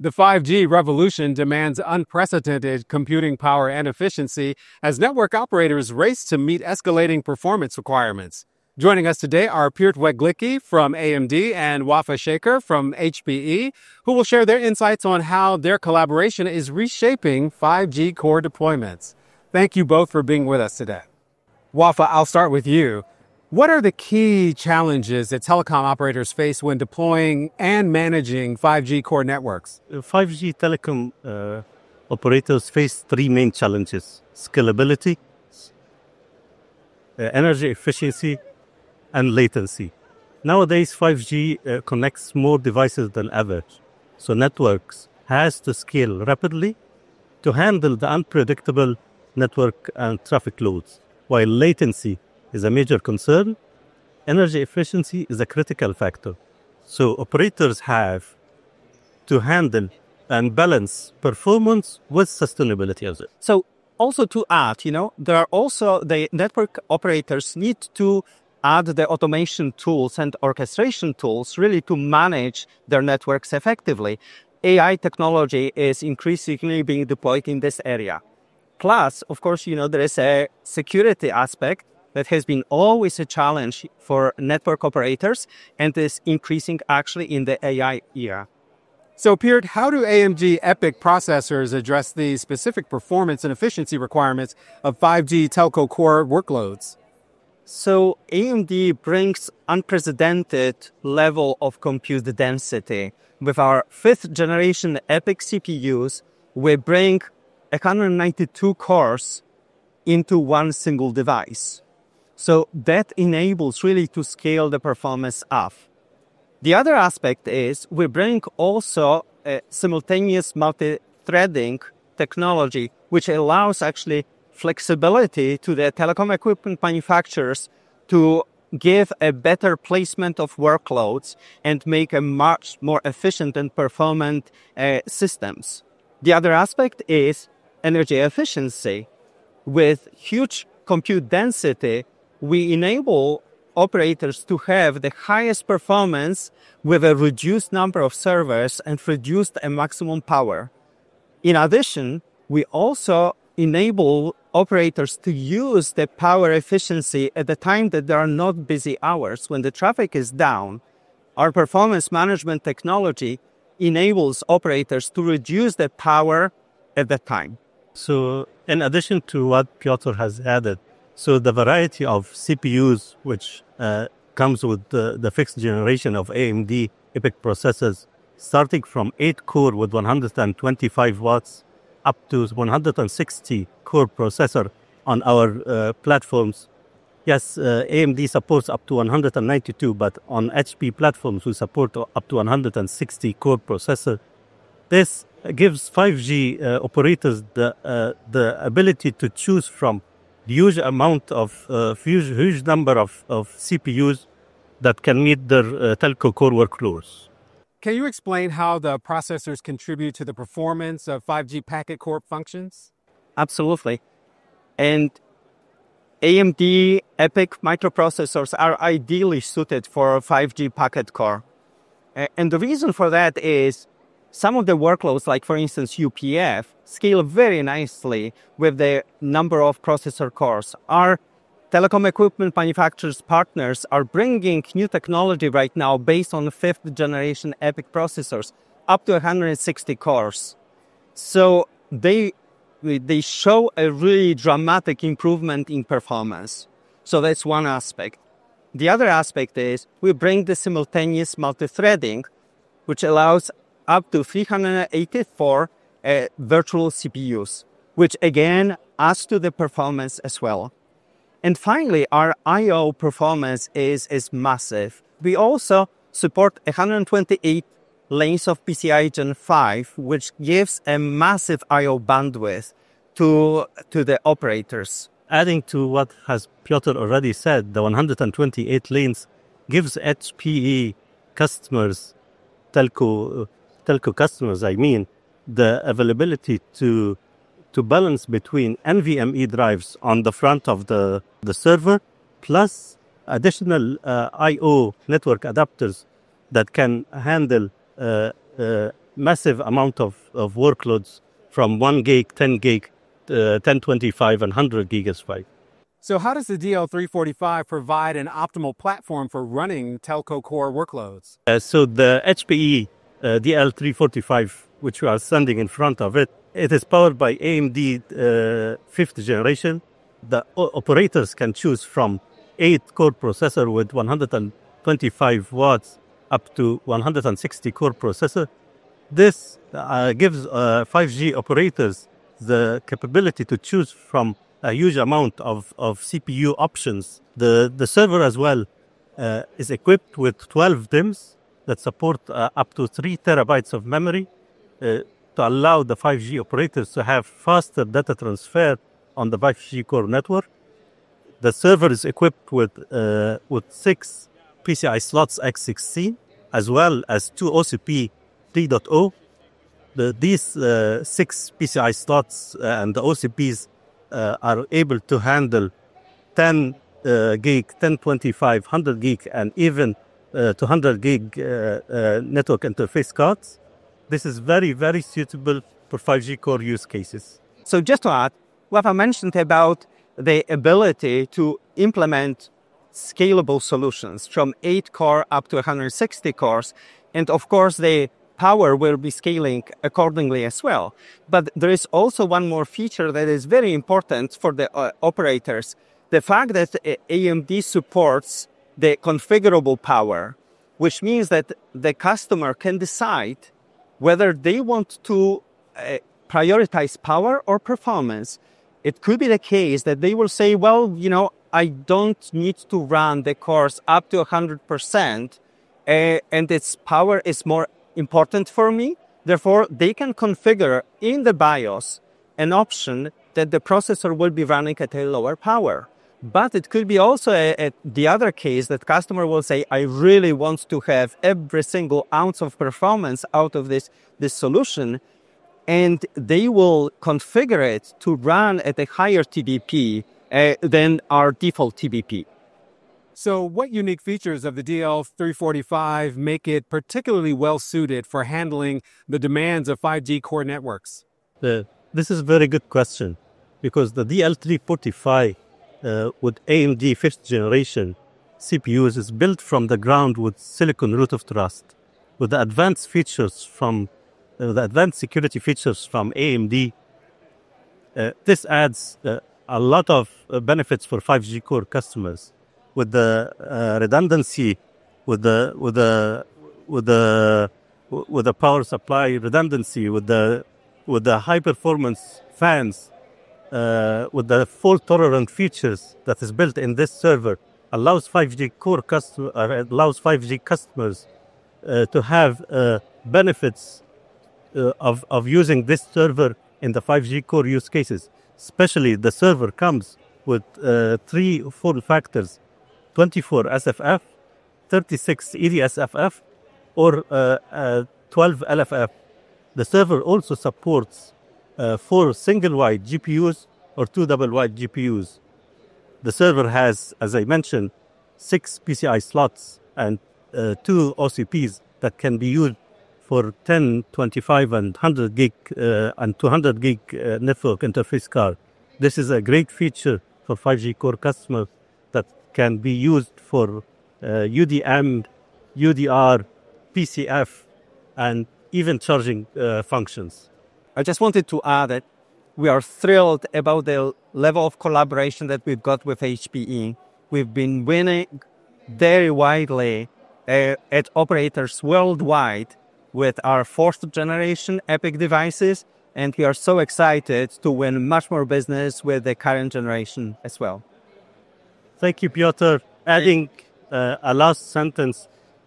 The 5G revolution demands unprecedented computing power and efficiency as network operators race to meet escalating performance requirements. Joining us today are Piotr Weglicki from AMD and Wafaa Shaker from HPE, who will share their insights on how their collaboration is reshaping 5G core deployments. Thank you both for being with us today. Wafaa, I'll start with you. What are the key challenges that telecom operators face when deploying and managing 5G core networks? 5G telecom uh, operators face three main challenges scalability, uh, energy efficiency, and latency. Nowadays, 5G uh, connects more devices than ever. So networks has to scale rapidly to handle the unpredictable network and traffic loads. While latency is a major concern, energy efficiency is a critical factor. So operators have to handle and balance performance with sustainability as well. So also to add, you know, there are also the network operators need to add the automation tools and orchestration tools really to manage their networks effectively. AI technology is increasingly being deployed in this area. Plus, of course, you know, there is a security aspect that has been always a challenge for network operators and is increasing actually in the AI era. So, Piotr, how do AMD EPYC processors address the specific performance and efficiency requirements of 5G telco core workloads? So AMD brings unprecedented level of compute density. With our fifth generation EPYC CPUs, we bring 192 cores into one single device. So that enables really to scale the performance up. The other aspect is we bring also a simultaneous multi-threading technology, which allows actually flexibility to the telecom equipment manufacturers to give a better placement of workloads and make a much more efficient and performant uh, systems. The other aspect is energy efficiency. With huge compute density, we enable operators to have the highest performance with a reduced number of servers and reduced a maximum power. In addition, we also enable operators to use the power efficiency at the time that there are not busy hours when the traffic is down. Our performance management technology enables operators to reduce the power at that time. So, in addition to what Piotr has added, so the variety of CPUs which uh, comes with the, the fifth generation of AMD EPYC processors, starting from 8 core with 125 watts up to 160 core processor on our uh, platforms. Yes, uh, AMD supports up to 192, but on HP platforms, we support up to 160 core processor. This gives 5G uh, operators the, uh, the ability to choose from huge amount of uh, huge, huge number of, of CPUs that can meet their uh, telco core workloads. Can you explain how the processors contribute to the performance of 5G packet core functions? Absolutely. And AMD EPYC microprocessors are ideally suited for 5G packet core. And the reason for that is some of the workloads, like for instance UPF, scale very nicely with the number of processor cores. Our telecom equipment manufacturers partners are bringing new technology right now based on fifth generation EPYC processors up to 160 cores. So they they show a really dramatic improvement in performance. So that's one aspect. The other aspect is we bring the simultaneous multi-threading, which allows up to 384 uh, virtual CPUs, which again adds to the performance as well. And finally, our I/O performance is is massive. We also support 128 lanes of PCI Gen 5, which gives a massive I/O bandwidth to to the operators. Adding to what has Piotr already said, the 128 lanes gives HPE customers, telco telco customers, I mean, the availability to to balance between NVMe drives on the front of the, the server plus additional uh, I/O network adapters that can handle uh, uh, massive amount of, of workloads from 1 gig, 10 gig, uh, 1025, and 100 gig is fine. So, how does the DL345 provide an optimal platform for running telco core workloads? Uh, so, the HPE uh, DL345, which we are standing in front of it, it is powered by AMD uh, fifth generation. The operators can choose from 8 core processor with 125 watts up to 160 core processor. This uh, gives uh, 5G operators the capability to choose from a huge amount of, of CPU options. The, the server as well uh, is equipped with 12 DIMMs that support uh, up to 3 terabytes of memory uh, to allow the 5G operators to have faster data transfer on the 5G core network. The server is equipped with, uh, with six PCI slots X16, as well as two OCP 3.0. The, these uh, six PCI slots uh, and the OCPs uh, are able to handle 10 uh, gig, 1025, 100 gig, and even 200 gig network interface cards. This is very, very suitable for 5G core use cases. So just to add, what I mentioned about the ability to implement scalable solutions from 8 core up to 160 cores. And of course, the power will be scaling accordingly as well. But there is also one more feature that is very important for the uh, operators. The fact that uh, AMD supports the configurable power, which means that the customer can decide whether they want to uh, prioritize power or performance it could be the case that they will say, well, you know, I don't need to run the course up to 100%, uh, and its power is more important for me. Therefore, they can configure in the BIOS an option that the processor will be running at a lower power. But it could be also a, a, the other case that customer will say, I really want to have every single ounce of performance out of this, this solution and they will configure it to run at a higher TDP uh, than our default TDP. So, what unique features of the DL345 make it particularly well suited for handling the demands of 5G core networks? The, this is a very good question because the DL345 uh, with AMD fifth generation CPUs is built from the ground with silicon root of trust, with the advanced features from uh, the advanced security features from AMD, uh, this adds uh, a lot of uh, benefits for 5G core customers with the uh, redundancy, with the with the with the with the power supply redundancy, with the with the high performance fans, uh, with the fault tolerant features that is built in this server, allows 5G core customer allows 5G customers to have benefits uh, of, of using this server in the 5G core use cases. Especially the server comes with uh, three form factors 24 SFF, 36 EDSFF, or uh, uh, 12 LFF. The server also supports uh, four single wide GPUs or two double wide GPUs. The server has, as I mentioned, six PCI slots and uh, two OCPs that can be used for 10, 25, and 100 gig uh, and 200 gig uh, network interface card. This is a great feature for 5G core customers that can be used for uh, UDM, UDR, PCF, and even charging uh, functions. I just wanted to add that we are thrilled about the level of collaboration that we've got with HPE. We've been winning very widely uh, at operators worldwide with our fourth generation EPYC devices. And we are so excited to win much more business with the current generation as well. Thank you, Piotr. Adding uh, a last sentence,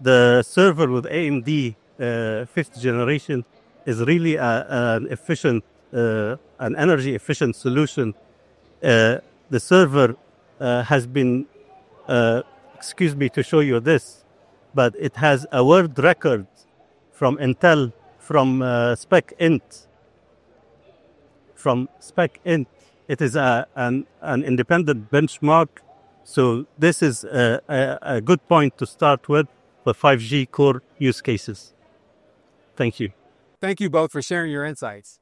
the server with AMD uh, fifth generation is really a, an efficient, uh, an energy efficient solution. Uh, the server uh, has been, uh, excuse me to show you this, but it has a world record from Intel, from uh, Spec from Spec Int. It is a, an, an independent benchmark. So this is a, a, a good point to start with for 5G core use cases. Thank you. Thank you both for sharing your insights.